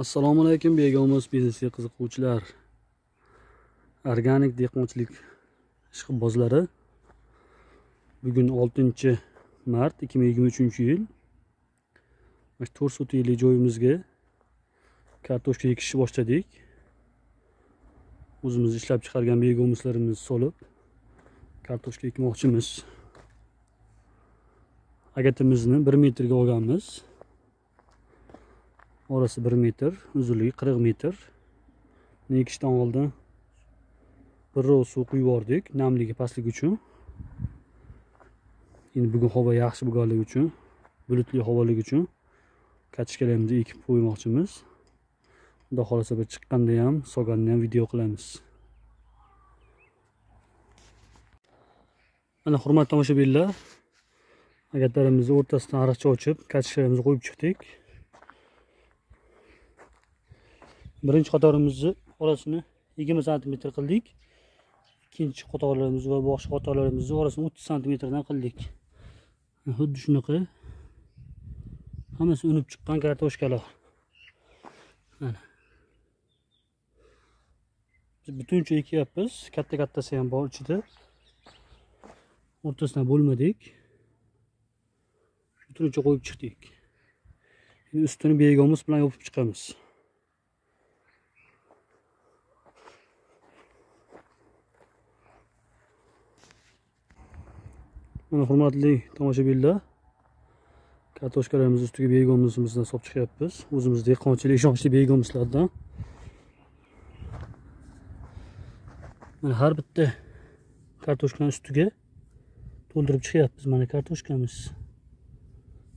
assalomu alaykum begomuz biznesga qiziquvchilar. Organik dehqonchilik ishqibozlari bugun 6 mart 2023 yil. Mana shu 4 sotiklik joyimizga kartoshka ekishni boshladik. O'zimiz ishlab chiqargan begomuslarimizni solib kartoshka ekmoqchimiz. Agatimizni 1 metrga olganmiz. Orasi 1 metr uzunligi 40 metr ekishdan oldin. Bir roz suv quyib yubordik namligi pastligi uchun. Endi bugun havo yaxshi bo'lganligi uchun bulutli havoligi uchun kartoshkalarimizni ekib qo'ymoqchimiz. Xudo xohlasa bir chiqqanda ham solganda ham video qilamiz. Mana hurmatli tomoshabinlar. Agatlarimizni o'rtasidan ariqcha ochib kartoshkalarimizni qo'yib chiqdik. Birinchi qatorimizni orasini yigirma santimetr qildik. Ikkinchi qatorlarimiz va boshqa qatorlarimizni orasini o'ttiz santimetrdan qildik. Xuddi shunaqa. Hammasi unib chiqqan kartoshkalar. Mana. Biz butuncha ekyapmiz. Katta kattasi ham bor ichida. O'rtasidan bo'lmadik. Butuncha qo'yib chiqdik. Ustini begomiz bilan yopib chiqamiz. Mana hurmatli tomoshabinlar kartoshkalarimizni ustiga begomizimizdan solib chiqyapmiz. O'zimiz dehqonchilik ishonchli begomizlardan. Mana har bitta kartoshkani ustiga to'ldirib chiqyapmiz. Mana kartoshkamiz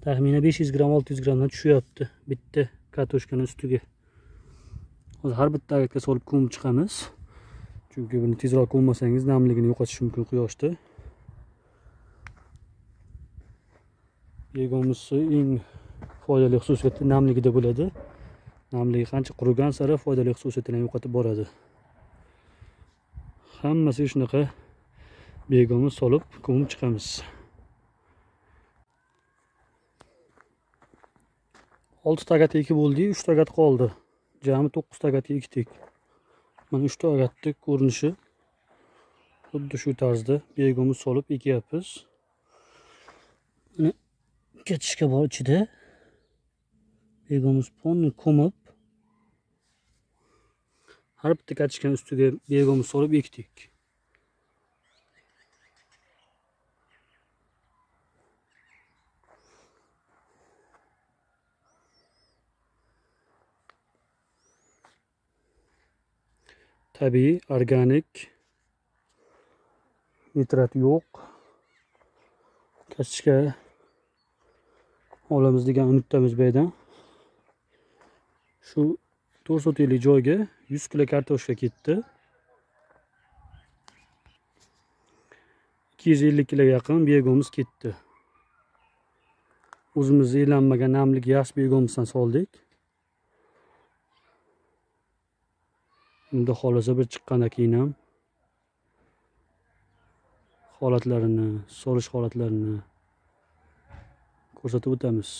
taxminan 500 gramm 600 grammdan tushyapti bitta kartoshkani ustiga. Hozir har bitta agatga solib ko'mib chiqamiz. Chunki buni tezroq ko'mmasangiz namligini yo'qotishi mumkin quyoshda. Yegomisi eng foydali xususiyati namligida bo'ladi. Namligi qancha qurigan sari foydali xususiyatini yo'qotib boradi. Hammasiga shunaqa begona solib ko'mib chiqamiz. Oltita agat ekib bo'ldik uchta agat qoldi. Jami to'qqizta agat ekdik. Mana uchta agatni ko'rinishi xuddi shu tarzda begona solib ekyapmiz. Mana ketishga bor ichida. Begomuz ponni ko'mib har bitta kartoshkani ustiga begomuz solib ekdik. Tabiiy organik nitrat yo'q. Kartoshka olamiz degan umiddamiz bu yerdan shu to'rt sotiklik joyga yuz kilo kartoshka ketdi. Ikki yuz ellik kiloga yaqin begomiz ketdi. O'zimiz elanmagan namlik yaxshi begomizdan soldik. Endi xohlasa bir chiqqandan keyin ham holatlarini solish holatlarini көрсетіп өтеміз